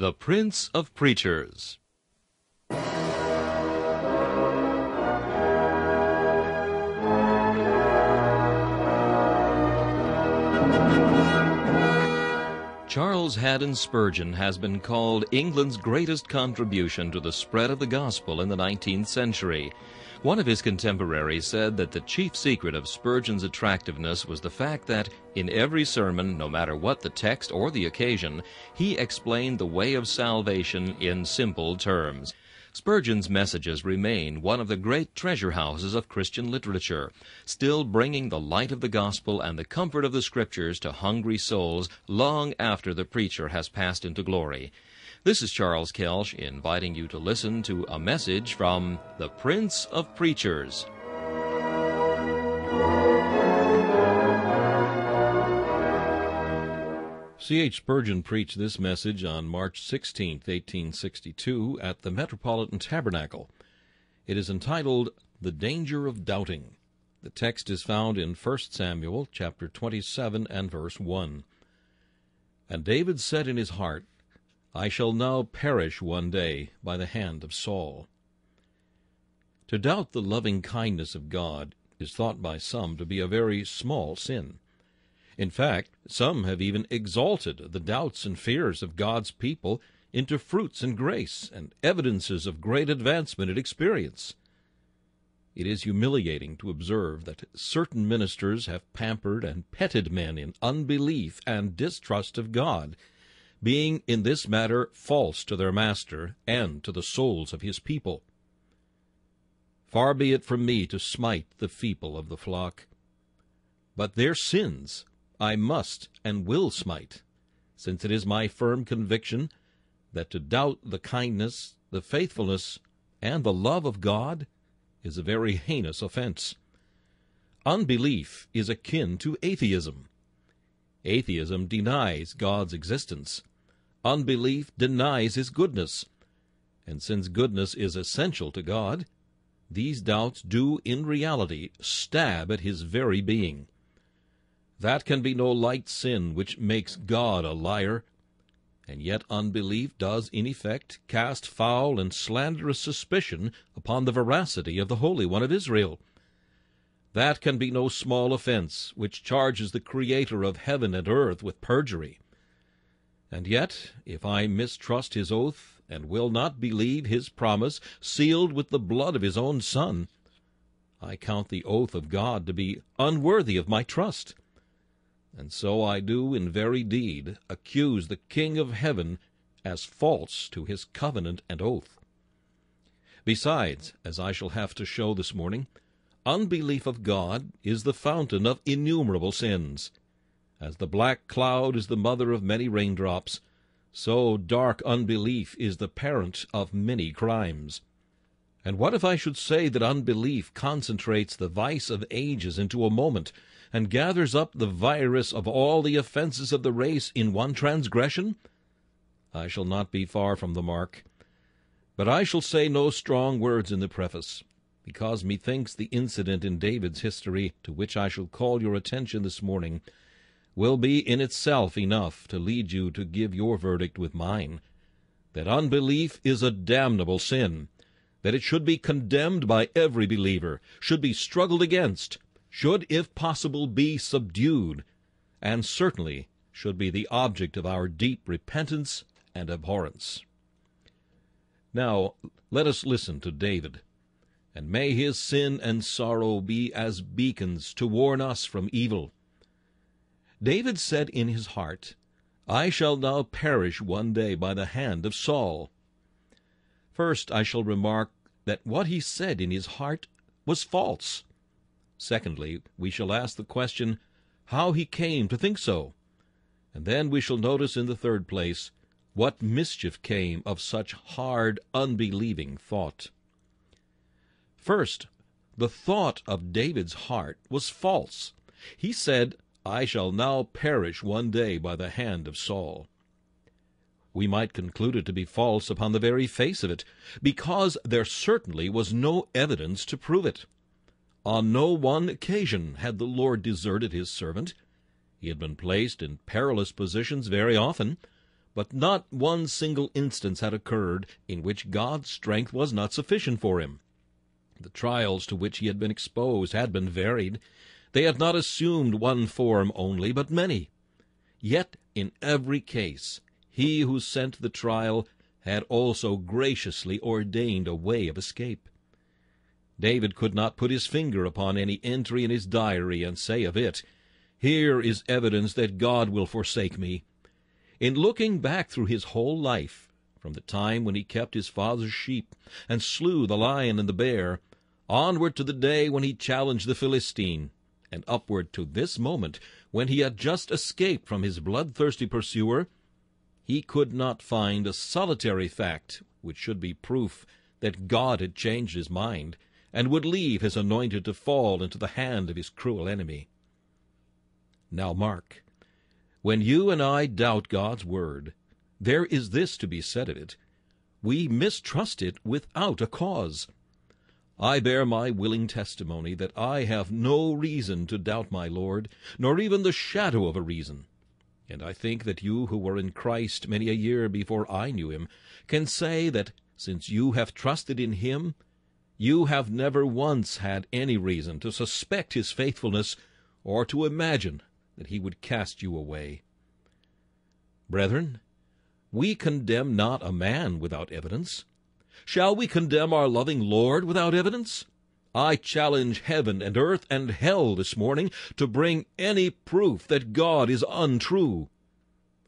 The Prince of Preachers. Charles Haddon Spurgeon has been called England's greatest contribution to the spread of the gospel in the 19th century. One of his contemporaries said that the chief secret of Spurgeon's attractiveness was the fact that, in every sermon, no matter what the text or the occasion, he explained the way of salvation in simple terms. Spurgeon's messages remain one of the great treasure houses of Christian literature, still bringing the light of the gospel and the comfort of the scriptures to hungry souls long after the preacher has passed into glory. This is Charles Kelsch inviting you to listen to a message from the Prince of Preachers. C.H. Spurgeon preached this message on March 16, 1862, at the Metropolitan Tabernacle. It is entitled The Danger of Doubting. The text is found in 1 Samuel chapter 27 and verse 1. And David said in his heart, I shall now perish one day by the hand of Saul. To doubt the loving kindness of God is thought by some to be a very small sin. In fact, some have even exalted the doubts and fears of God's people into fruits and grace and evidences of great advancement in experience. It is humiliating to observe that certain ministers have pampered and petted men in unbelief and distrust of God, being in this matter false to their master and to the souls of his people. Far be it from me to smite the feeble of the flock, but their sins I must and will smite, since it is my firm conviction that to doubt the kindness, the faithfulness, and the love of God is a very heinous offense. Unbelief is akin to atheism. Atheism denies God's existence. Unbelief denies his goodness. And since goodness is essential to God, these doubts do in reality stab at his very being. That can be no light sin which makes God a liar. And yet unbelief does in effect cast foul and slanderous suspicion upon the veracity of the Holy One of Israel. That can be no small offense which charges the Creator of heaven and earth with perjury. And yet, if I mistrust his oath, and will not believe his promise sealed with the blood of his own Son, I count the oath of God to be unworthy of my trust and so I do in very deed accuse the King of heaven as false to his covenant and oath. Besides, as I shall have to show this morning, unbelief of God is the fountain of innumerable sins. As the black cloud is the mother of many raindrops, so dark unbelief is the parent of many crimes. And what if I should say that unbelief concentrates the vice of ages into a moment, and gathers up the virus of all the offenses of the race in one transgression? I shall not be far from the mark. But I shall say no strong words in the preface, because methinks the incident in David's history to which I shall call your attention this morning will be in itself enough to lead you to give your verdict with mine, that unbelief is a damnable sin, that it should be condemned by every believer, should be struggled against, should, if possible, be subdued, and certainly should be the object of our deep repentance and abhorrence. Now, let us listen to David, and may his sin and sorrow be as beacons to warn us from evil. David said in his heart, I shall now perish one day by the hand of Saul. First, I shall remark that what he said in his heart was false. Secondly, we shall ask the question how he came to think so. And then we shall notice in the third place what mischief came of such hard, unbelieving thought. First, the thought of David's heart was false. He said, I shall now perish one day by the hand of Saul. We might conclude it to be false upon the very face of it, because there certainly was no evidence to prove it. On no one occasion had the Lord deserted his servant. He had been placed in perilous positions very often, but not one single instance had occurred in which God's strength was not sufficient for him. The trials to which he had been exposed had been varied. They had not assumed one form only, but many. Yet in every case he who sent the trial had also graciously ordained a way of escape. David could not put his finger upon any entry in his diary and say of it, Here is evidence that God will forsake me. In looking back through his whole life, from the time when he kept his father's sheep and slew the lion and the bear, onward to the day when he challenged the Philistine, and upward to this moment when he had just escaped from his bloodthirsty pursuer, he could not find a solitary fact which should be proof that God had changed his mind, and would leave his anointed to fall into the hand of his cruel enemy. Now mark, when you and I doubt God's word, there is this to be said of it. We mistrust it without a cause. I bear my willing testimony that I have no reason to doubt my Lord, nor even the shadow of a reason. And I think that you who were in Christ many a year before I knew him can say that since you have trusted in him, you have never once had any reason to suspect his faithfulness or to imagine that he would cast you away. Brethren, we condemn not a man without evidence. Shall we condemn our loving Lord without evidence? I challenge heaven and earth and hell this morning to bring any proof that God is untrue.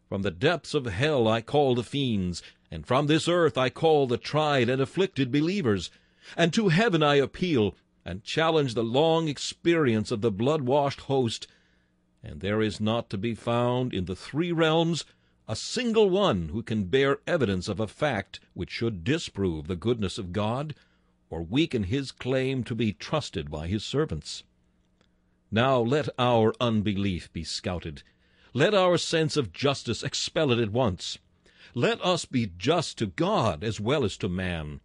From the depths of hell I call the fiends, and from this earth I call the tried and afflicted believers. And to heaven I appeal, and challenge the long experience of the blood-washed host. And there is not to be found in the three realms a single one who can bear evidence of a fact which should disprove the goodness of God or weaken his claim to be trusted by his servants. Now let our unbelief be scouted. Let our sense of justice expel it at once. Let us be just to God as well as to man.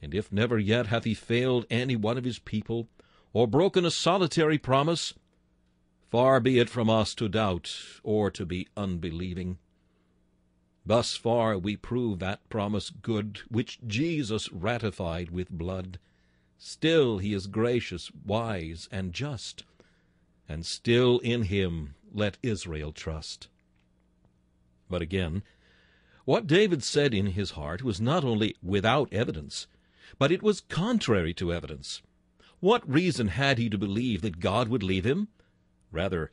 And if never yet hath he failed any one of his people, or broken a solitary promise, Far be it from us to doubt or to be unbelieving. Thus far we prove that promise good which Jesus ratified with blood. Still he is gracious, wise, and just, and still in him let Israel trust. But again, what David said in his heart was not only without evidence, but it was contrary to evidence. What reason had he to believe that God would leave him? Rather,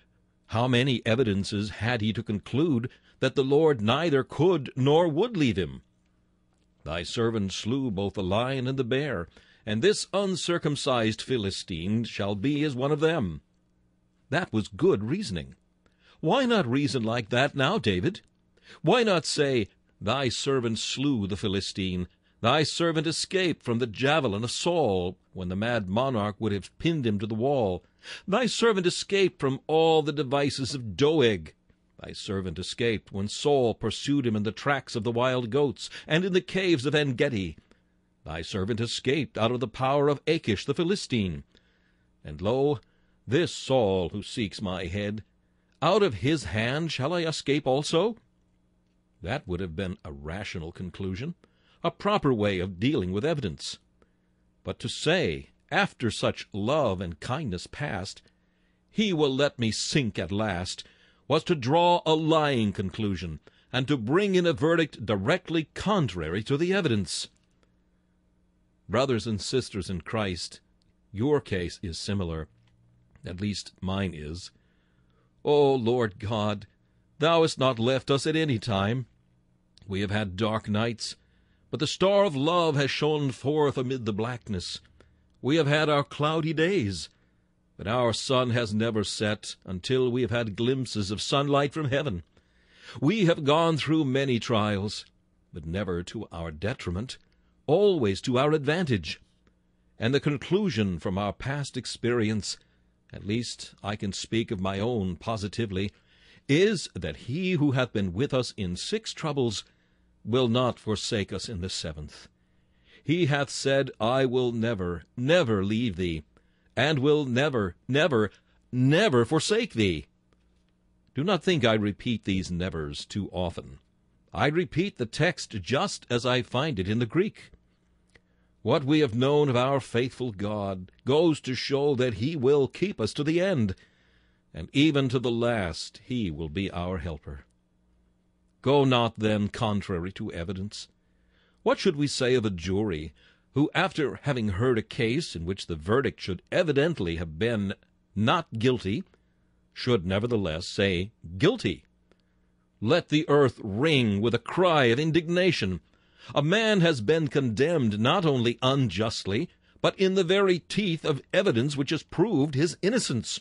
how many evidences had he to conclude that the Lord neither could nor would leave him? Thy servant slew both the lion and the bear, and this uncircumcised Philistine shall be as one of them. That was good reasoning. Why not reason like that now, David? Why not say, Thy servant slew the Philistine, Thy servant escaped from the javelin of Saul, when the mad monarch would have pinned him to the wall. Thy servant escaped from all the devices of Doeg. Thy servant escaped when Saul pursued him in the tracks of the wild goats, and in the caves of En-gedi. Thy servant escaped out of the power of Achish the Philistine. And lo, this Saul who seeks my head, out of his hand shall I escape also? That would have been a rational conclusion a proper way of dealing with evidence. But to say, after such love and kindness past, he will let me sink at last, was to draw a lying conclusion, and to bring in a verdict directly contrary to the evidence. Brothers and sisters in Christ, your case is similar. At least mine is. O Lord God, Thou hast not left us at any time. We have had dark nights, but the star of love has shone forth amid the blackness. We have had our cloudy days, but our sun has never set until we have had glimpses of sunlight from heaven. We have gone through many trials, but never to our detriment, always to our advantage. And the conclusion from our past experience, at least I can speak of my own positively, is that he who hath been with us in six troubles will not forsake us in the seventh. He hath said, I will never, never leave thee, and will never, never, never forsake thee. Do not think I repeat these nevers too often. I repeat the text just as I find it in the Greek. What we have known of our faithful God goes to show that He will keep us to the end, and even to the last He will be our helper. Go not then contrary to evidence. What should we say of a jury who, after having heard a case in which the verdict should evidently have been not guilty, should nevertheless say guilty? Let the earth ring with a cry of indignation. A man has been condemned not only unjustly, but in the very teeth of evidence which has proved his innocence.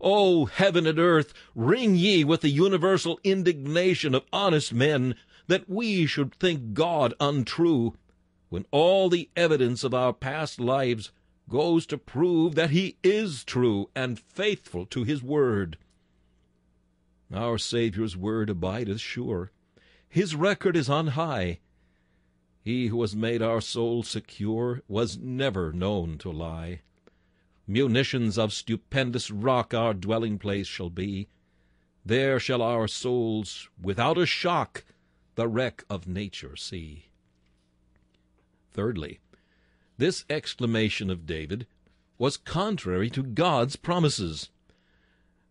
O heaven and earth, ring ye with the universal indignation of honest men, that we should think God untrue, when all the evidence of our past lives goes to prove that he is true and faithful to his word. Our Saviour's word abideth sure. His record is on high. He who has made our soul secure was never known to lie. Munitions of stupendous rock our dwelling place shall be. There shall our souls, without a shock, the wreck of nature see. Thirdly, this exclamation of David was contrary to God's promises.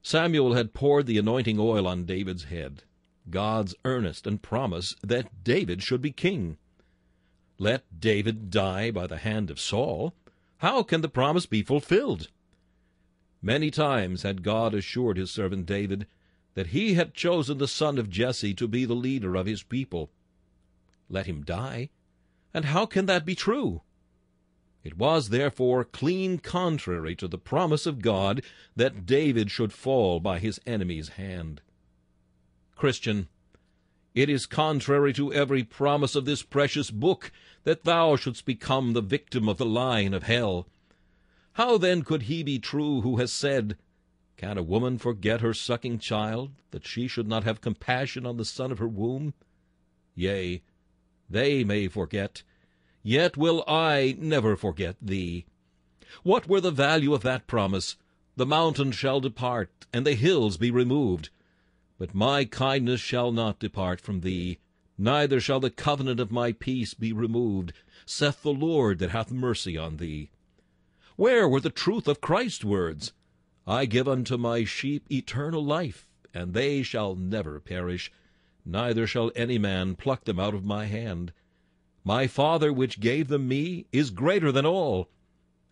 Samuel had poured the anointing oil on David's head, God's earnest and promise that David should be king. Let David die by the hand of Saul. How can the promise be fulfilled? Many times had God assured his servant David that he had chosen the son of Jesse to be the leader of his people. Let him die, and how can that be true? It was therefore clean contrary to the promise of God that David should fall by his enemy's hand. Christian, it is contrary to every promise of this precious book that thou shouldst become the victim of the line of hell. How then could he be true who has said, Can a woman forget her sucking child, that she should not have compassion on the son of her womb? Yea, they may forget, Yet will I never forget thee. What were the value of that promise? The mountains shall depart, and the hills be removed. But my kindness shall not depart from thee, neither shall the covenant of my peace be removed, saith the Lord that hath mercy on thee. Where were the truth of Christ's words? I give unto my sheep eternal life, and they shall never perish, neither shall any man pluck them out of my hand. My Father which gave them me is greater than all,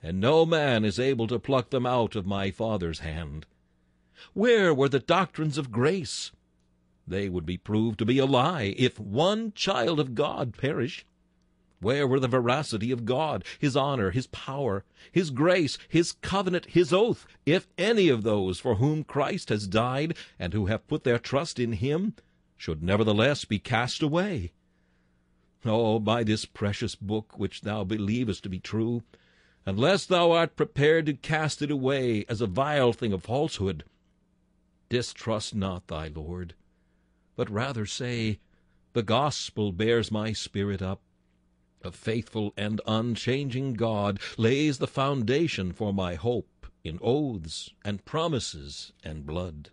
and no man is able to pluck them out of my Father's hand. Where were the doctrines of grace? They would be proved to be a lie if one child of God perish. Where were the veracity of God, His honor, His power, His grace, His covenant, His oath, if any of those for whom Christ has died and who have put their trust in Him should nevertheless be cast away? Oh, by this precious book which thou believest to be true, unless thou art prepared to cast it away as a vile thing of falsehood, distrust not thy Lord, but rather say, The gospel bears my spirit up. A faithful and unchanging God lays the foundation for my hope in oaths and promises and blood.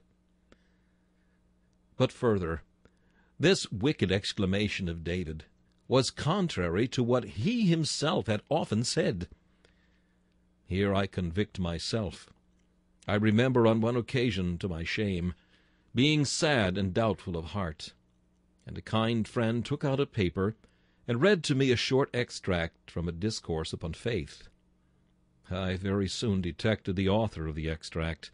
But further, this wicked exclamation of David was contrary to what he himself had often said. Here I convict myself. I remember on one occasion, to my shame, being sad and doubtful of heart, and a kind friend took out a paper and read to me a short extract from a discourse upon faith. I very soon detected the author of the extract.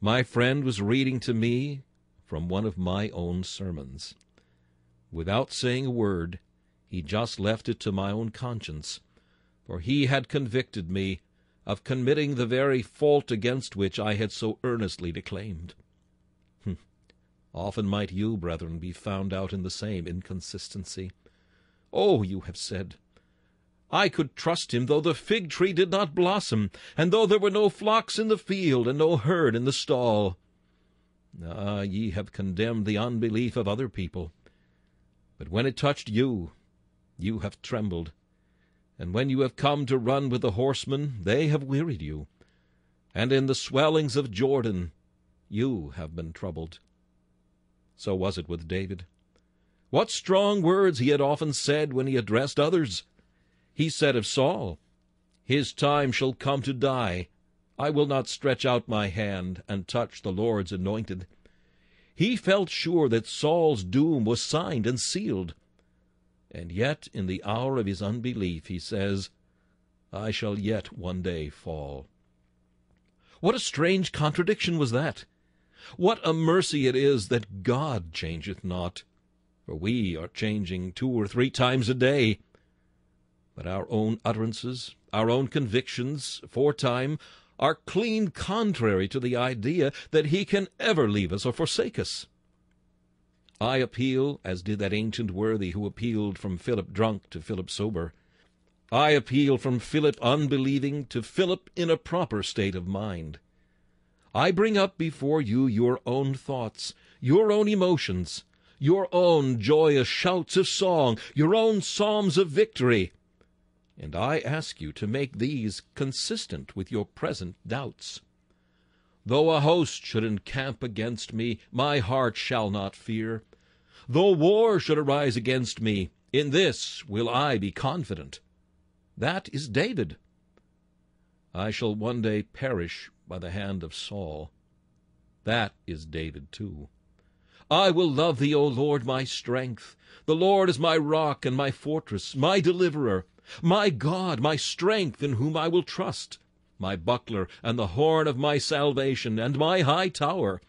My friend was reading to me from one of my own sermons. Without saying a word, he just left it to my own conscience, for he had convicted me of committing the very fault against which I had so earnestly declaimed. Often might you, brethren, be found out in the same inconsistency. Oh, you have said, I could trust him though the fig tree did not blossom, and though there were no flocks in the field, and no herd in the stall. Ah, ye have condemned the unbelief of other people. But when it touched you, you have trembled. And when you have come to run with the horsemen, they have wearied you. And in the swellings of Jordan, you have been troubled. So was it with David. What strong words he had often said when he addressed others! He said of Saul, His time shall come to die. I will not stretch out my hand and touch the Lord's anointed. He felt sure that Saul's doom was signed and sealed. And yet, in the hour of his unbelief, he says, I shall yet one day fall. What a strange contradiction was that! What a mercy it is that God changeth not! for we are changing two or three times a day. But our own utterances, our own convictions, for time, are clean contrary to the idea that he can ever leave us or forsake us. I appeal, as did that ancient worthy who appealed from Philip drunk to Philip sober. I appeal from Philip unbelieving to Philip in a proper state of mind. I bring up before you your own thoughts, your own emotions, your own joyous shouts of song, your own psalms of victory. And I ask you to make these consistent with your present doubts. Though a host should encamp against me, my heart shall not fear. Though war should arise against me, in this will I be confident. That is David. I shall one day perish by the hand of Saul. That is David too. I will love thee, O Lord, my strength. The Lord is my rock and my fortress, my deliverer, my God, my strength, in whom I will trust, my buckler and the horn of my salvation, and my high tower.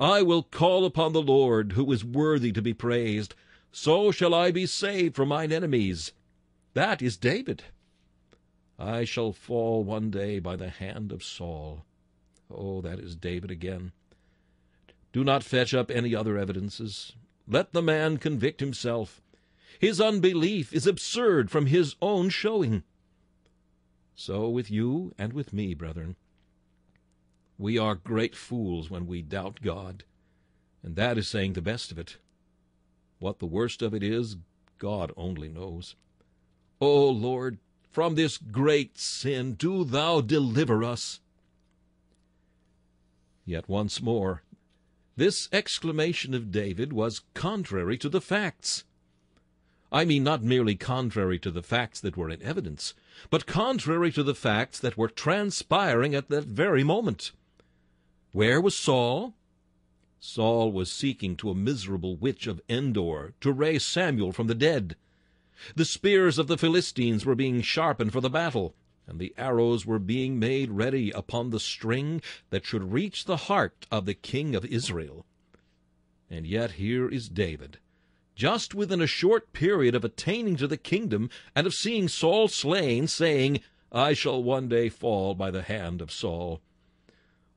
I will call upon the Lord, who is worthy to be praised. So shall I be saved from mine enemies. That is David. I shall fall one day by the hand of Saul. Oh, that is David again. Do not fetch up any other evidences. Let the man convict himself. His unbelief is absurd from his own showing. So with you and with me, brethren. We are great fools when we doubt God, and that is saying the best of it. What the worst of it is, God only knows. O Lord, from this great sin do thou deliver us. Yet once more this exclamation of David was contrary to the facts. I mean not merely contrary to the facts that were in evidence, but contrary to the facts that were transpiring at that very moment. Where was Saul? Saul was seeking to a miserable witch of Endor to raise Samuel from the dead. The spears of the Philistines were being sharpened for the battle and the arrows were being made ready upon the string that should reach the heart of the king of Israel. And yet here is David, just within a short period of attaining to the kingdom and of seeing Saul slain, saying, I shall one day fall by the hand of Saul.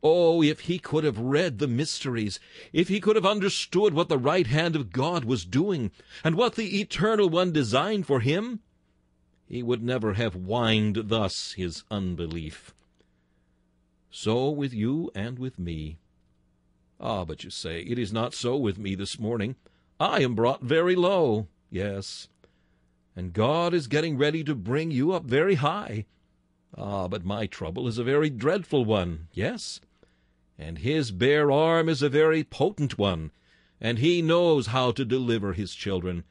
Oh, if he could have read the mysteries, if he could have understood what the right hand of God was doing, and what the Eternal One designed for him, he would never have whined thus his unbelief. So with you and with me. Ah, but you say, it is not so with me this morning. I am brought very low, yes, and God is getting ready to bring you up very high. Ah, but my trouble is a very dreadful one, yes, and his bare arm is a very potent one, and he knows how to deliver his children.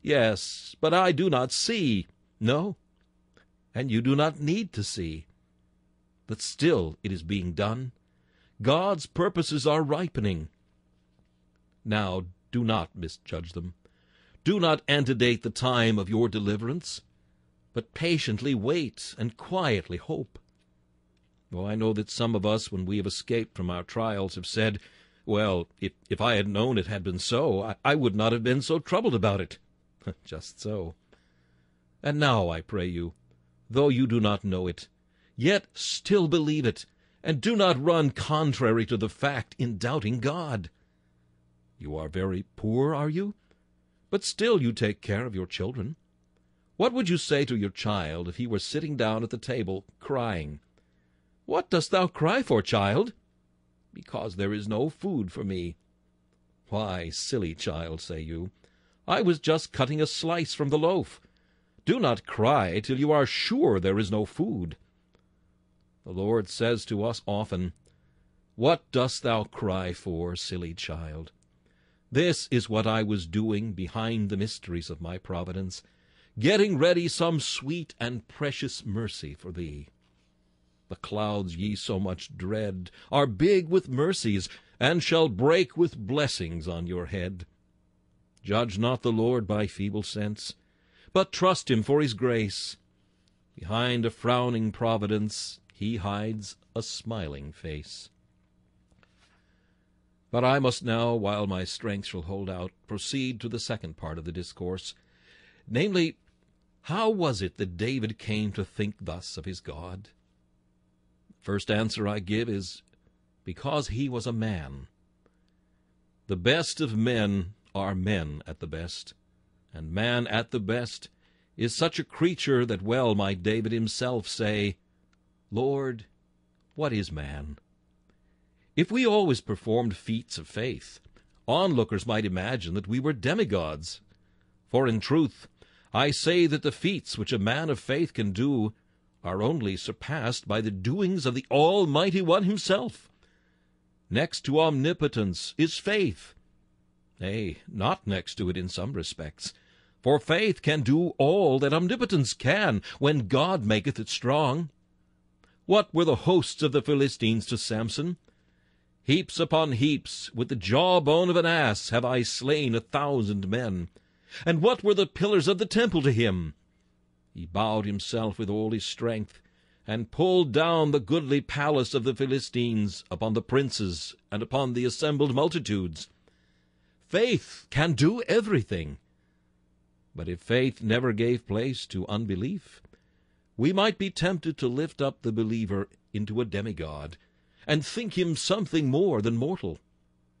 Yes, but I do not see. No, and you do not need to see. But still it is being done. God's purposes are ripening. Now do not misjudge them. Do not antedate the time of your deliverance, but patiently wait and quietly hope. Oh, I know that some of us, when we have escaped from our trials, have said, Well, if, if I had known it had been so, I, I would not have been so troubled about it. Just so. And now, I pray you, though you do not know it, yet still believe it, and do not run contrary to the fact in doubting God. You are very poor, are you? But still you take care of your children. What would you say to your child if he were sitting down at the table, crying? What dost thou cry for, child? Because there is no food for me. Why, silly child, say you, I was just cutting a slice from the loaf. Do not cry till you are sure there is no food. The Lord says to us often, What dost thou cry for, silly child? This is what I was doing behind the mysteries of my providence, getting ready some sweet and precious mercy for thee. The clouds ye so much dread are big with mercies, and shall break with blessings on your head. Judge not the Lord by feeble sense, but trust him for his grace. Behind a frowning providence he hides a smiling face. But I must now, while my strength shall hold out, proceed to the second part of the discourse, namely, how was it that David came to think thus of his God? First answer I give is because he was a man. The best of men are men at the best, and man at the best is such a creature that well might David himself say, Lord, what is man? If we always performed feats of faith, onlookers might imagine that we were demigods. For in truth, I say that the feats which a man of faith can do are only surpassed by the doings of the Almighty One himself. Next to omnipotence is faith. Nay, not next to it in some respects. For faith can do all that omnipotence can, when God maketh it strong. What were the hosts of the Philistines to Samson? Heaps upon heaps, with the jawbone of an ass, have I slain a thousand men. And what were the pillars of the temple to him? He bowed himself with all his strength, and pulled down the goodly palace of the Philistines upon the princes and upon the assembled multitudes. Faith can do everything. But if faith never gave place to unbelief, we might be tempted to lift up the believer into a demigod, and think him something more than mortal,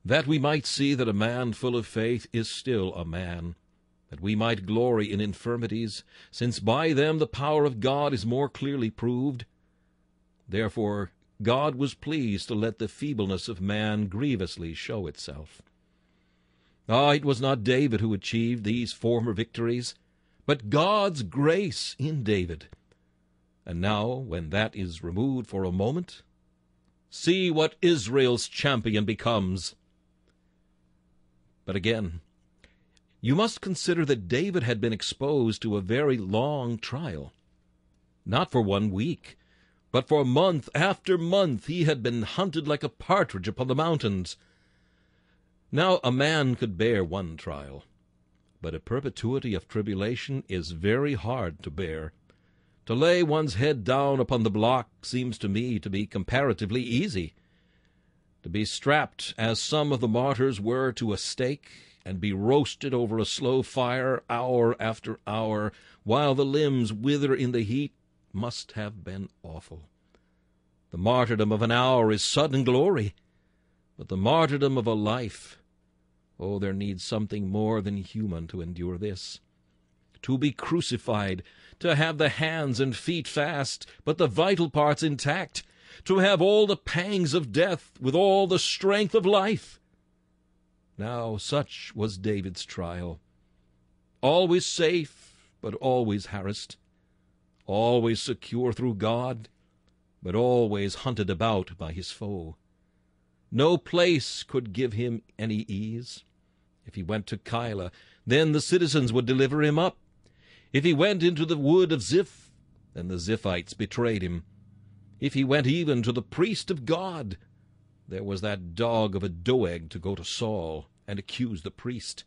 that we might see that a man full of faith is still a man, that we might glory in infirmities, since by them the power of God is more clearly proved. Therefore God was pleased to let the feebleness of man grievously show itself. Ah, it was not David who achieved these former victories, but God's grace in David. And now, when that is removed for a moment, see what Israel's champion becomes. But again, you must consider that David had been exposed to a very long trial. Not for one week, but for month after month he had been hunted like a partridge upon the mountains. Now a man could bear one trial, but a perpetuity of tribulation is very hard to bear. To lay one's head down upon the block seems to me to be comparatively easy. To be strapped, as some of the martyrs were, to a stake, and be roasted over a slow fire hour after hour, while the limbs wither in the heat, must have been awful. The martyrdom of an hour is sudden glory, but the martyrdom of a life, oh, there needs something more than human to endure this. To be crucified, to have the hands and feet fast, but the vital parts intact, to have all the pangs of death with all the strength of life, now such was David's trial. Always safe, but always harassed. Always secure through God, but always hunted about by his foe. No place could give him any ease. If he went to Keilah, then the citizens would deliver him up. If he went into the wood of Ziph, then the Ziphites betrayed him. If he went even to the priest of God, there was that dog of a Doeg to go to Saul and accuse the priest.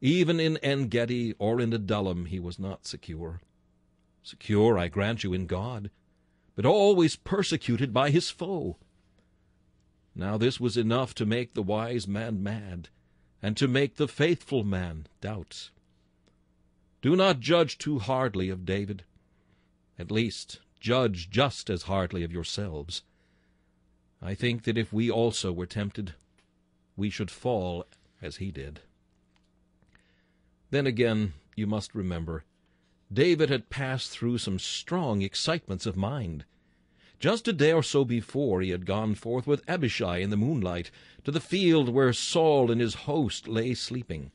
Even in En-gedi or in Adullam he was not secure. Secure, I grant you, in God, but always persecuted by his foe. Now this was enough to make the wise man mad, and to make the faithful man doubt. Do not judge too hardly of David. At least, judge just as hardly of yourselves. I think that if we also were tempted, we should fall as he did. Then again, you must remember, David had passed through some strong excitements of mind. Just a day or so before he had gone forth with Abishai in the moonlight to the field where Saul and his host lay sleeping.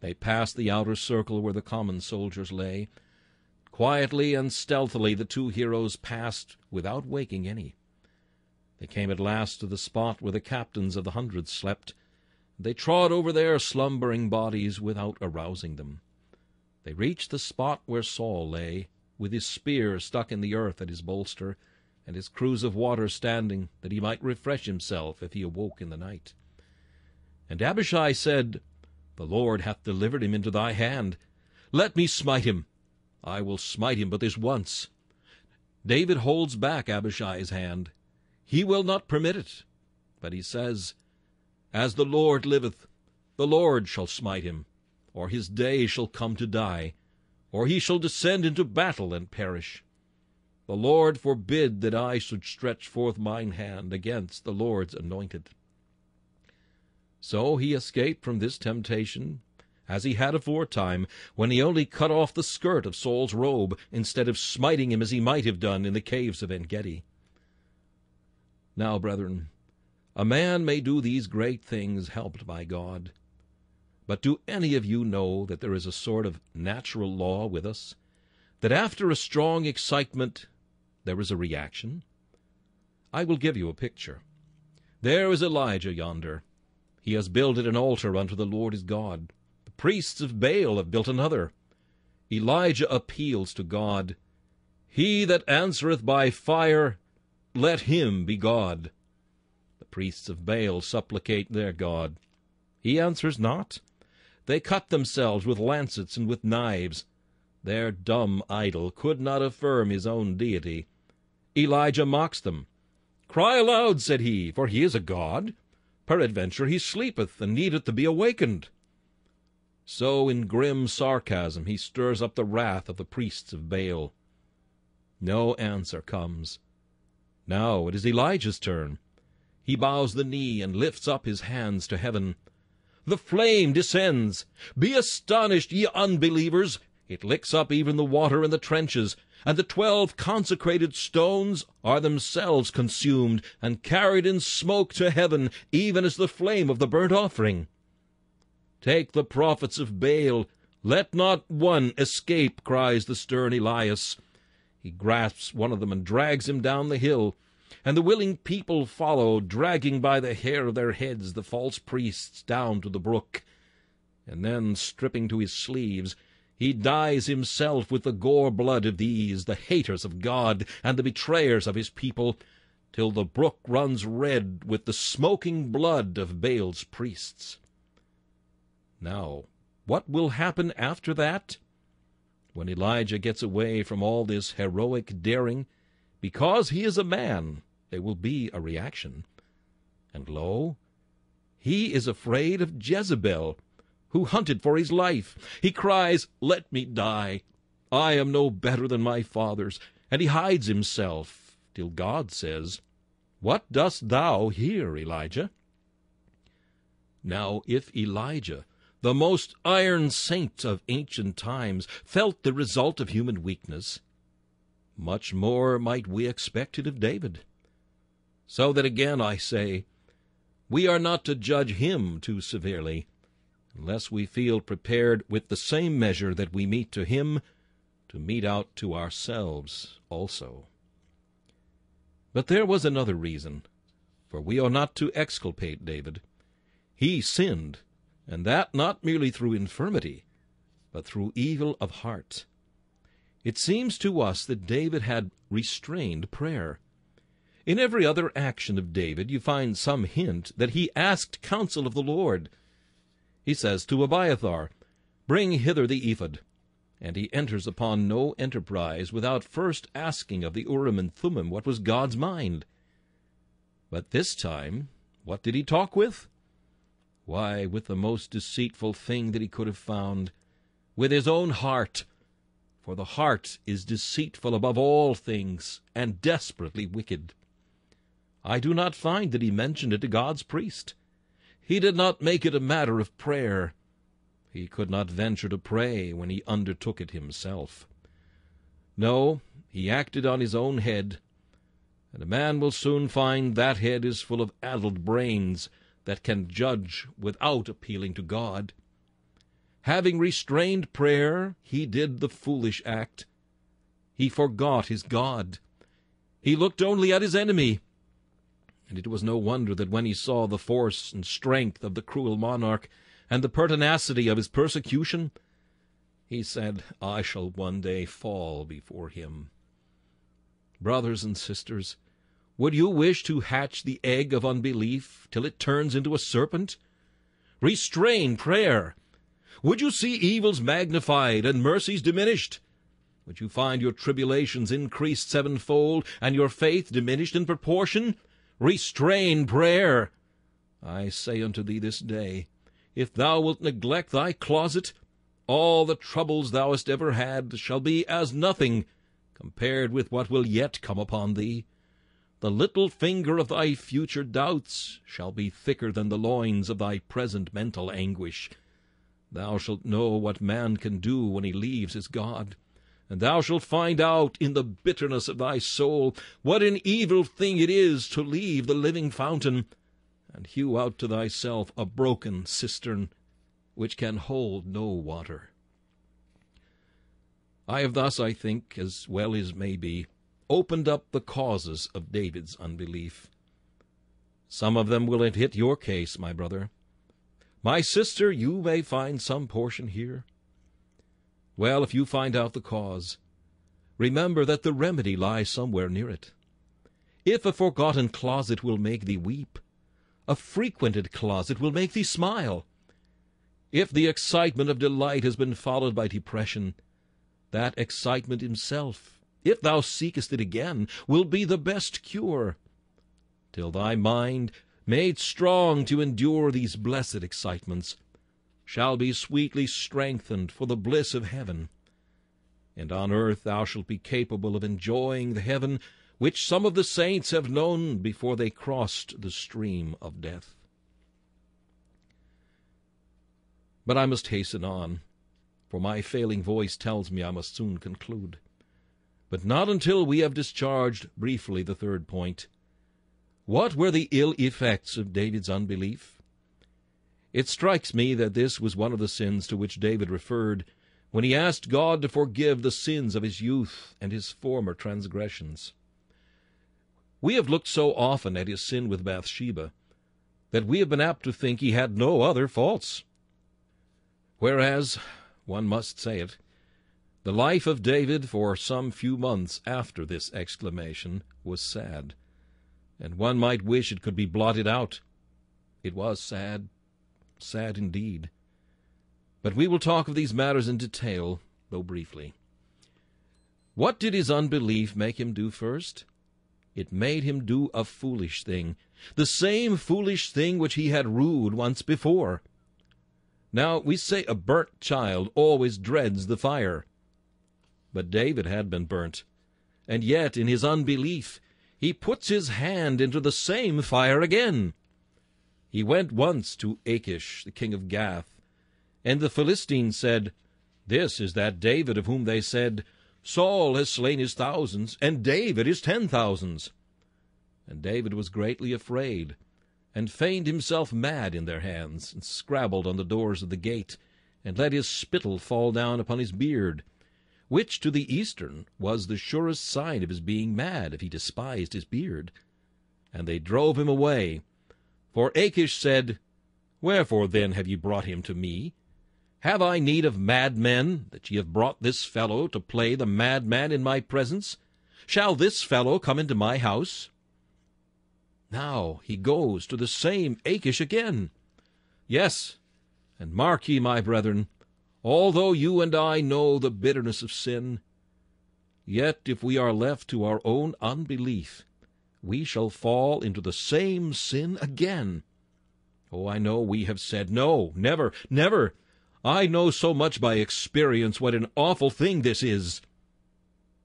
They passed the outer circle where the common soldiers lay. Quietly and stealthily the two heroes passed without waking any. They came at last to the spot where the captains of the hundreds slept, They trod over their slumbering bodies without arousing them. They reached the spot where Saul lay, with his spear stuck in the earth at his bolster, and his cruse of water standing, that he might refresh himself if he awoke in the night. And Abishai said, The Lord hath delivered him into thy hand. Let me smite him. I will smite him but this once. David holds back Abishai's hand. He will not permit it. But he says, As the Lord liveth, the Lord shall smite him, or his day shall come to die, or he shall descend into battle and perish. The Lord forbid that I should stretch forth mine hand against the Lord's anointed. So he escaped from this temptation, as he had aforetime, when he only cut off the skirt of Saul's robe, instead of smiting him as he might have done in the caves of En-gedi. Now, brethren, a man may do these great things helped by God. But do any of you know that there is a sort of natural law with us, that after a strong excitement there is a reaction? I will give you a picture. There is Elijah yonder. He has builded an altar unto the Lord his God. The priests of Baal have built another. Elijah appeals to God. He that answereth by fire, let him be God. The priests of Baal supplicate their God. He answers not. They cut themselves with lancets and with knives. Their dumb idol could not affirm his own deity. Elijah mocks them. Cry aloud, said he, for he is a god. Peradventure he sleepeth, and needeth to be awakened. So in grim sarcasm he stirs up the wrath of the priests of Baal. No answer comes. Now it is Elijah's turn. He bows the knee and lifts up his hands to heaven. The flame descends. Be astonished, ye unbelievers. It licks up even the water in the trenches and the twelve consecrated stones are themselves consumed and carried in smoke to heaven, even as the flame of the burnt offering. Take the prophets of Baal, let not one escape, cries the stern Elias. He grasps one of them and drags him down the hill, and the willing people follow, dragging by the hair of their heads the false priests down to the brook. And then, stripping to his sleeves, he dyes himself with the gore blood of these, the haters of God and the betrayers of his people, till the brook runs red with the smoking blood of Baal's priests. Now, what will happen after that? When Elijah gets away from all this heroic daring, because he is a man, there will be a reaction. And lo, he is afraid of Jezebel, who hunted for his life. He cries, Let me die. I am no better than my fathers. And he hides himself, till God says, What dost thou here, Elijah? Now if Elijah, the most iron saint of ancient times, felt the result of human weakness, much more might we expect it of David. So that again I say, we are not to judge him too severely, unless we feel prepared with the same measure that we meet to him to mete out to ourselves also. But there was another reason, for we are not to exculpate David. He sinned, and that not merely through infirmity, but through evil of heart. It seems to us that David had restrained prayer. In every other action of David you find some hint that he asked counsel of the Lord, he says to Abiathar, Bring hither the ephod. And he enters upon no enterprise without first asking of the Urim and Thummim what was God's mind. But this time, what did he talk with? Why, with the most deceitful thing that he could have found, with his own heart. For the heart is deceitful above all things, and desperately wicked. I do not find that he mentioned it to God's priest. He did not make it a matter of prayer. He could not venture to pray when he undertook it himself. No, he acted on his own head, and a man will soon find that head is full of addled brains that can judge without appealing to God. Having restrained prayer, he did the foolish act. He forgot his God. He looked only at his enemy. And it was no wonder that when he saw the force and strength of the cruel monarch, and the pertinacity of his persecution, he said, I shall one day fall before him. Brothers and sisters, would you wish to hatch the egg of unbelief till it turns into a serpent? Restrain prayer. Would you see evils magnified and mercies diminished? Would you find your tribulations increased sevenfold, and your faith diminished in proportion? Restrain prayer. I say unto thee this day, if thou wilt neglect thy closet, all the troubles thou hast ever had shall be as nothing compared with what will yet come upon thee. The little finger of thy future doubts shall be thicker than the loins of thy present mental anguish. Thou shalt know what man can do when he leaves his God, and thou shalt find out in the bitterness of thy soul what an evil thing it is to leave the living fountain and hew out to thyself a broken cistern which can hold no water. I have thus, I think, as well as may be, opened up the causes of David's unbelief. Some of them will have hit your case, my brother. My sister, you may find some portion here. Well, if you find out the cause, remember that the remedy lies somewhere near it. If a forgotten closet will make thee weep, a frequented closet will make thee smile. If the excitement of delight has been followed by depression, that excitement himself, if thou seekest it again, will be the best cure, till thy mind, made strong to endure these blessed excitements, shall be sweetly strengthened for the bliss of heaven. And on earth thou shalt be capable of enjoying the heaven which some of the saints have known before they crossed the stream of death. But I must hasten on, for my failing voice tells me I must soon conclude. But not until we have discharged briefly the third point. What were the ill effects of David's unbelief? It strikes me that this was one of the sins to which David referred when he asked God to forgive the sins of his youth and his former transgressions. We have looked so often at his sin with Bathsheba that we have been apt to think he had no other faults. Whereas, one must say it, the life of David for some few months after this exclamation was sad, and one might wish it could be blotted out. It was sad, sad indeed. But we will talk of these matters in detail, though briefly. What did his unbelief make him do first? It made him do a foolish thing, the same foolish thing which he had rued once before. Now, we say a burnt child always dreads the fire. But David had been burnt, and yet, in his unbelief, he puts his hand into the same fire again. He went once to Achish, the king of Gath, and the Philistines said, This is that David of whom they said, Saul has slain his thousands, and David his ten thousands. And David was greatly afraid, and feigned himself mad in their hands, and scrabbled on the doors of the gate, and let his spittle fall down upon his beard, which to the eastern was the surest sign of his being mad, if he despised his beard. And they drove him away. For Achish said, Wherefore then have ye brought him to me? Have I need of madmen, that ye have brought this fellow to play the madman in my presence? Shall this fellow come into my house? Now he goes to the same Achish again. Yes, and mark ye, my brethren, although you and I know the bitterness of sin, yet if we are left to our own unbelief, we shall fall into the same sin again. Oh, I know we have said, No, never, never. I know so much by experience what an awful thing this is.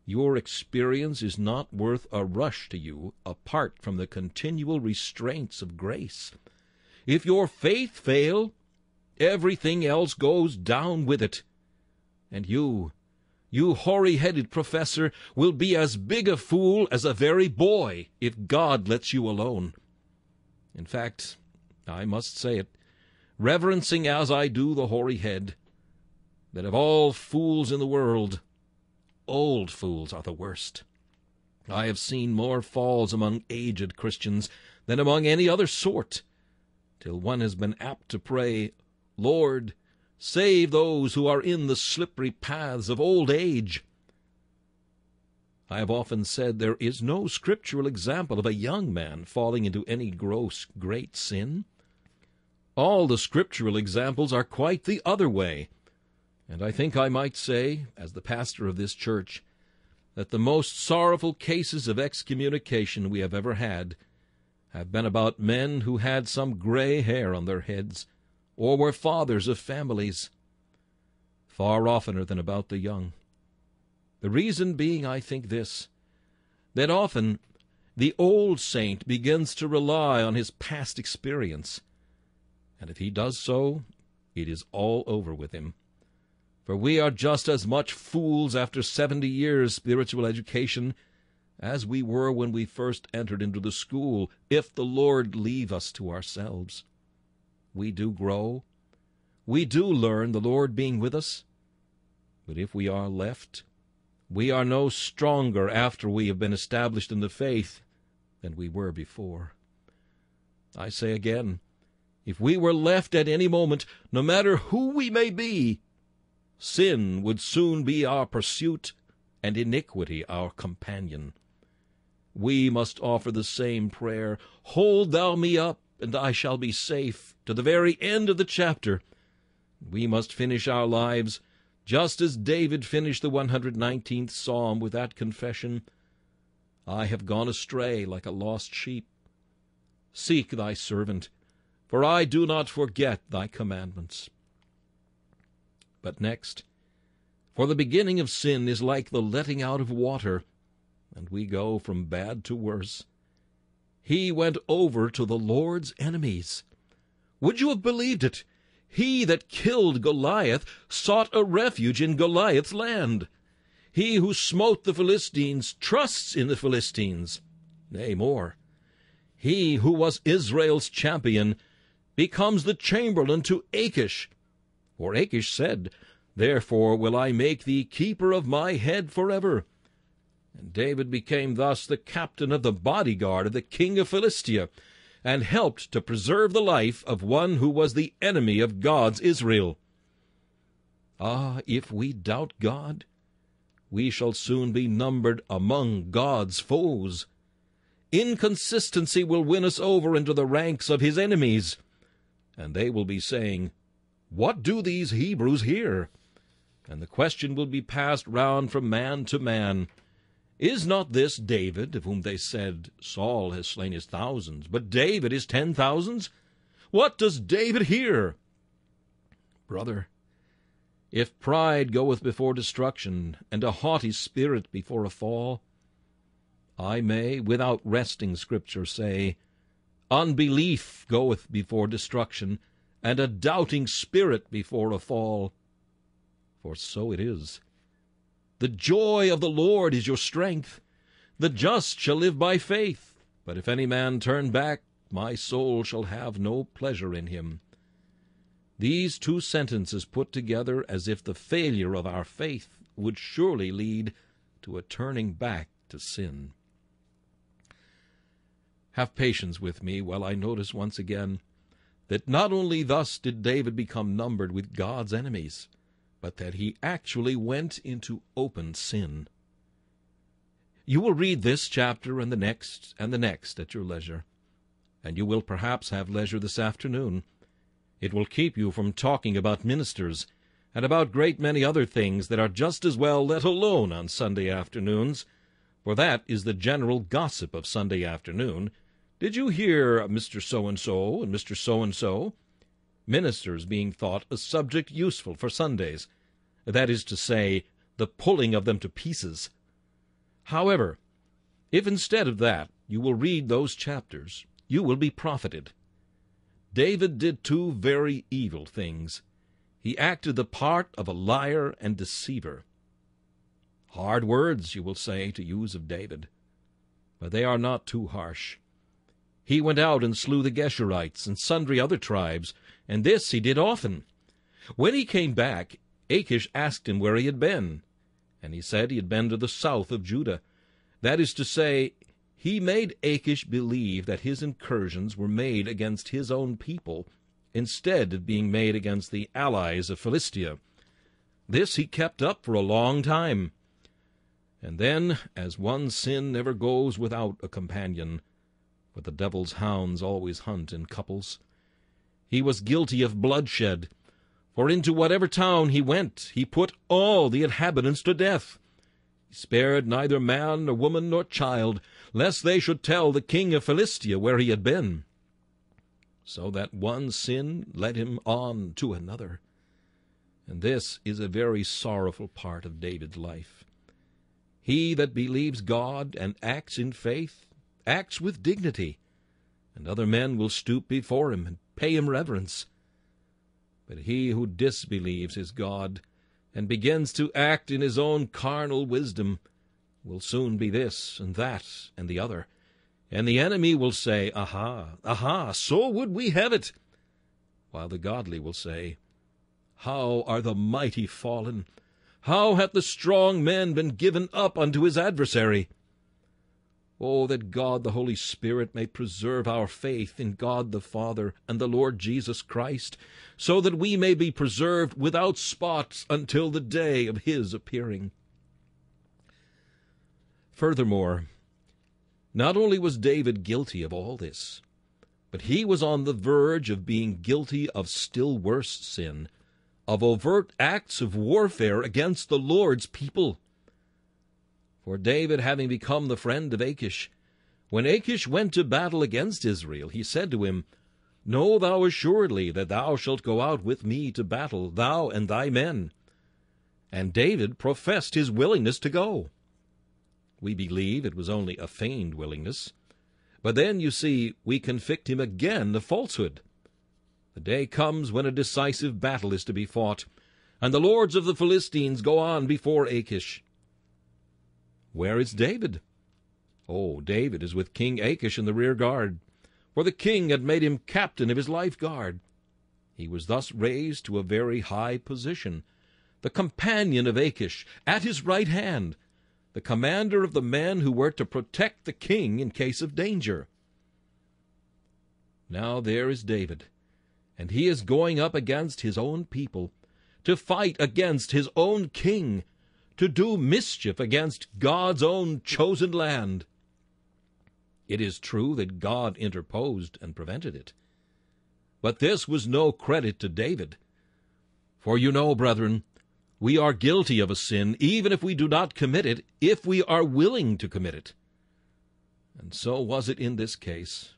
Your experience is not worth a rush to you apart from the continual restraints of grace. If your faith fail, everything else goes down with it. And you, you hoary-headed professor, will be as big a fool as a very boy if God lets you alone. In fact, I must say it, reverencing as I do the hoary head, that of all fools in the world, old fools are the worst. I have seen more falls among aged Christians than among any other sort, till one has been apt to pray, Lord, save those who are in the slippery paths of old age. I have often said there is no scriptural example of a young man falling into any gross, great sin. All the scriptural examples are quite the other way. And I think I might say, as the pastor of this church, that the most sorrowful cases of excommunication we have ever had have been about men who had some gray hair on their heads, or were fathers of families, far oftener than about the young. The reason being, I think, this that often the old saint begins to rely on his past experience, and if he does so, it is all over with him. For we are just as much fools after seventy years' spiritual education as we were when we first entered into the school, if the Lord leave us to ourselves. We do grow, we do learn, the Lord being with us, but if we are left, we are no stronger after we have been established in the faith than we were before. I say again, if we were left at any moment, no matter who we may be, sin would soon be our pursuit and iniquity our companion. We must offer the same prayer, Hold thou me up, and I shall be safe, to the very end of the chapter. We must finish our lives just as David finished the 119th Psalm with that confession, I have gone astray like a lost sheep. Seek thy servant, for I do not forget thy commandments. But next, for the beginning of sin is like the letting out of water, and we go from bad to worse. He went over to the Lord's enemies. Would you have believed it? He that killed Goliath sought a refuge in Goliath's land. He who smote the Philistines trusts in the Philistines. Nay, more. He who was Israel's champion becomes the chamberlain to Achish. For Achish said, Therefore will I make thee keeper of my head forever. And David became thus the captain of the bodyguard of the king of Philistia, and helped to preserve the life of one who was the enemy of God's Israel. Ah, if we doubt God, we shall soon be numbered among God's foes. Inconsistency will win us over into the ranks of his enemies, and they will be saying, What do these Hebrews here? And the question will be passed round from man to man, is not this David, of whom they said, Saul has slain his thousands, but David his ten thousands? What does David here? Brother, if pride goeth before destruction, and a haughty spirit before a fall, I may, without wresting Scripture, say, Unbelief goeth before destruction, and a doubting spirit before a fall. For so it is. The joy of the Lord is your strength. The just shall live by faith. But if any man turn back, my soul shall have no pleasure in him. These two sentences put together as if the failure of our faith would surely lead to a turning back to sin. Have patience with me while I notice once again that not only thus did David become numbered with God's enemies, but that he actually went into open sin. You will read this chapter and the next and the next at your leisure, and you will perhaps have leisure this afternoon. It will keep you from talking about ministers and about great many other things that are just as well let alone on Sunday afternoons, for that is the general gossip of Sunday afternoon. Did you hear Mr. So-and-so and Mr. So-and-so? Ministers being thought a subject useful for Sundays, that is to say, the pulling of them to pieces. However, if instead of that you will read those chapters, you will be profited. David did two very evil things. He acted the part of a liar and deceiver. Hard words, you will say, to use of David, but they are not too harsh. He went out and slew the Geshurites and sundry other tribes, and this he did often. When he came back, Achish asked him where he had been, and he said he had been to the south of Judah. That is to say, he made Achish believe that his incursions were made against his own people, instead of being made against the allies of Philistia. This he kept up for a long time. And then, as one sin never goes without a companion, for the devil's hounds always hunt in couples, he was guilty of bloodshed, for into whatever town he went, he put all the inhabitants to death. He spared neither man nor woman nor child, lest they should tell the king of Philistia where he had been. So that one sin led him on to another. And this is a very sorrowful part of David's life. He that believes God and acts in faith acts with dignity, and other men will stoop before him and pay him reverence. But he who disbelieves his God and begins to act in his own carnal wisdom will soon be this and that and the other, and the enemy will say, Aha, aha, so would we have it, while the godly will say, How are the mighty fallen! How hath the strong man been given up unto his adversary! Oh, that God the Holy Spirit may preserve our faith in God the Father and the Lord Jesus Christ, so that we may be preserved without spot until the day of his appearing. Furthermore, not only was David guilty of all this, but he was on the verge of being guilty of still worse sin, of overt acts of warfare against the Lord's people. For David, having become the friend of Achish, when Achish went to battle against Israel, he said to him, Know thou assuredly that thou shalt go out with me to battle, thou and thy men. And David professed his willingness to go. We believe it was only a feigned willingness. But then, you see, we convict him again of falsehood. The day comes when a decisive battle is to be fought, and the lords of the Philistines go on before Achish. Where is David? Oh, David is with King Achish in the rear guard, for the king had made him captain of his life guard. He was thus raised to a very high position, the companion of Achish, at his right hand, the commander of the men who were to protect the king in case of danger. Now there is David, and he is going up against his own people, to fight against his own king, to do mischief against God's own chosen land. It is true that God interposed and prevented it. But this was no credit to David. For you know, brethren, we are guilty of a sin, even if we do not commit it, if we are willing to commit it. And so was it in this case.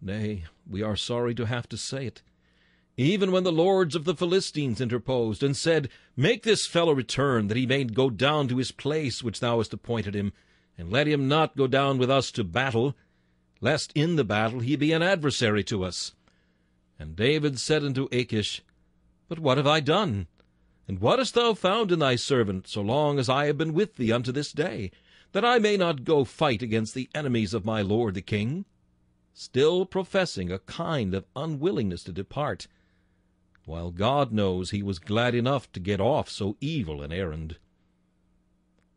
Nay, we are sorry to have to say it even when the lords of the Philistines interposed, and said, Make this fellow return, that he may go down to his place which thou hast appointed him, and let him not go down with us to battle, lest in the battle he be an adversary to us. And David said unto Achish, But what have I done? And what hast thou found in thy servant, so long as I have been with thee unto this day, that I may not go fight against the enemies of my lord the king? Still professing a kind of unwillingness to depart, while God knows he was glad enough to get off so evil an errand.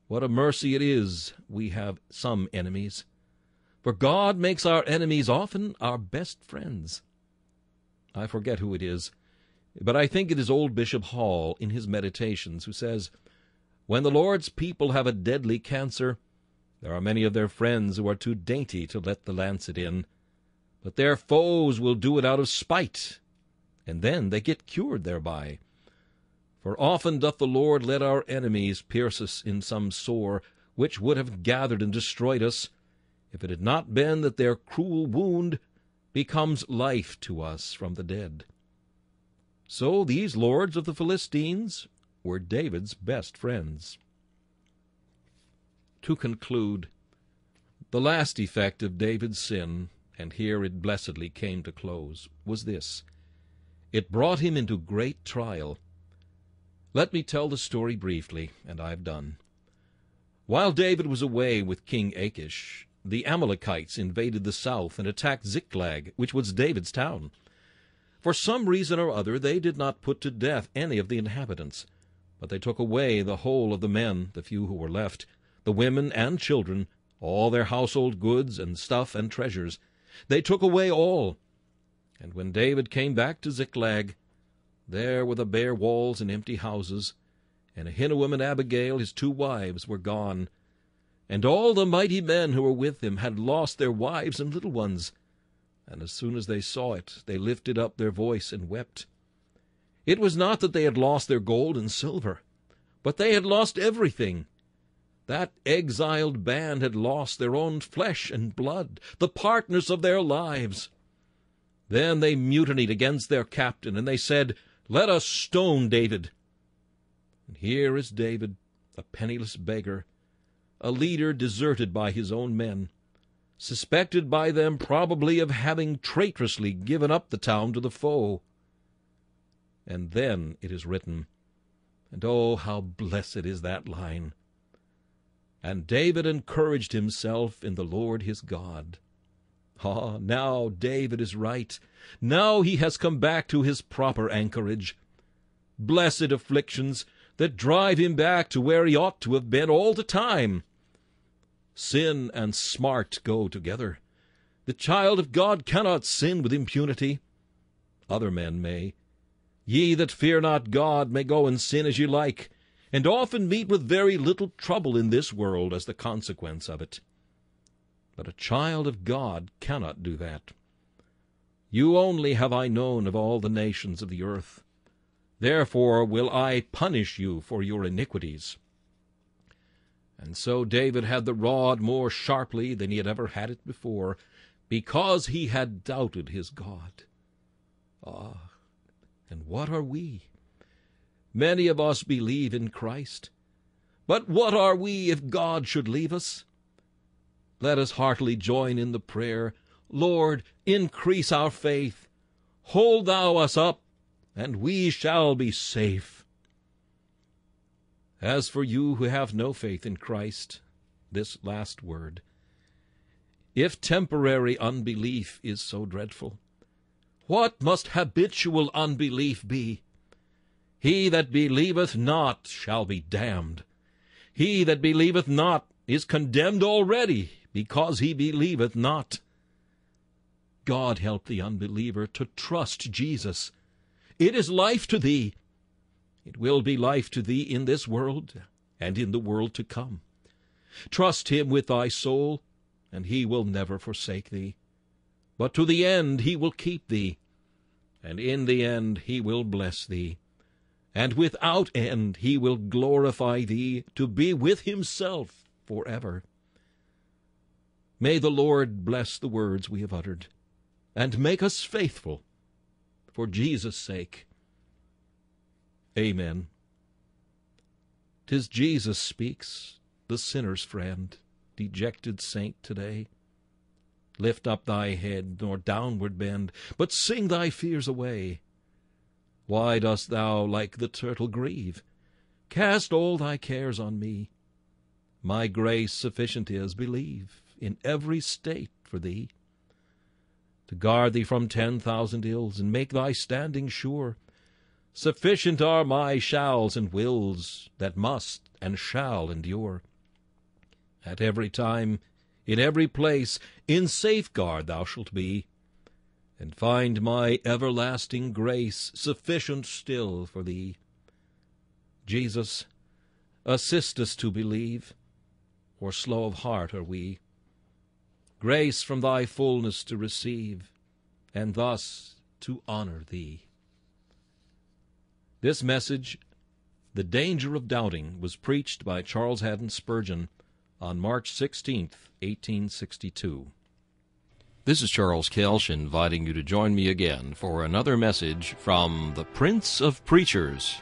What a mercy it is we have some enemies, for God makes our enemies often our best friends. I forget who it is, but I think it is old Bishop Hall in his Meditations who says, When the Lord's people have a deadly cancer, there are many of their friends who are too dainty to let the lancet in, but their foes will do it out of spite and then they get cured thereby. For often doth the Lord let our enemies pierce us in some sore, which would have gathered and destroyed us, if it had not been that their cruel wound becomes life to us from the dead. So these lords of the Philistines were David's best friends. To conclude, the last effect of David's sin, and here it blessedly came to close, was this it brought him into great trial. Let me tell the story briefly, and I have done. While David was away with King Achish, the Amalekites invaded the south and attacked Ziklag, which was David's town. For some reason or other, they did not put to death any of the inhabitants, but they took away the whole of the men, the few who were left, the women and children, all their household goods and stuff and treasures. They took away all. And when David came back to Ziklag, there were the bare walls and empty houses, and Ahinoam and Abigail, his two wives, were gone. And all the mighty men who were with him had lost their wives and little ones. And as soon as they saw it, they lifted up their voice and wept. It was not that they had lost their gold and silver, but they had lost everything. That exiled band had lost their own flesh and blood, the partners of their lives. Then they mutinied against their captain, and they said, Let us stone David. And here is David, a penniless beggar, a leader deserted by his own men, suspected by them probably of having traitorously given up the town to the foe. And then it is written, and oh, how blessed is that line! And David encouraged himself in the Lord his God. Ah, now David is right. Now he has come back to his proper anchorage. Blessed afflictions that drive him back to where he ought to have been all the time. Sin and smart go together. The child of God cannot sin with impunity. Other men may. Ye that fear not God may go and sin as ye like, and often meet with very little trouble in this world as the consequence of it. But a child of God cannot do that. You only have I known of all the nations of the earth. Therefore will I punish you for your iniquities. And so David had the rod more sharply than he had ever had it before, because he had doubted his God. Ah, and what are we? Many of us believe in Christ. But what are we if God should leave us? Let us heartily join in the prayer, Lord, increase our faith. Hold thou us up, and we shall be safe. As for you who have no faith in Christ, this last word. If temporary unbelief is so dreadful, what must habitual unbelief be? He that believeth not shall be damned. He that believeth not is condemned already, because he believeth not. God help the unbeliever to trust Jesus. It is life to thee. It will be life to thee in this world and in the world to come. Trust him with thy soul, and he will never forsake thee. But to the end he will keep thee, and in the end he will bless thee and without end he will glorify thee to be with himself forever. May the Lord bless the words we have uttered, and make us faithful for Jesus' sake. Amen. Tis Jesus speaks, the sinner's friend, dejected saint today. Lift up thy head, nor downward bend, but sing thy fears away. Why dost thou like the turtle grieve? Cast all thy cares on me. My grace sufficient is, believe, in every state for thee. To guard thee from ten thousand ills, and make thy standing sure, sufficient are my shalls and wills that must and shall endure. At every time, in every place, in safeguard thou shalt be, and find my everlasting grace sufficient still for thee. Jesus, assist us to believe, or slow of heart are we. Grace from thy fullness to receive, and thus to honor thee. This message, The Danger of Doubting, was preached by Charles Haddon Spurgeon on March 16, 1862. This is Charles Kelsch inviting you to join me again for another message from the Prince of Preachers.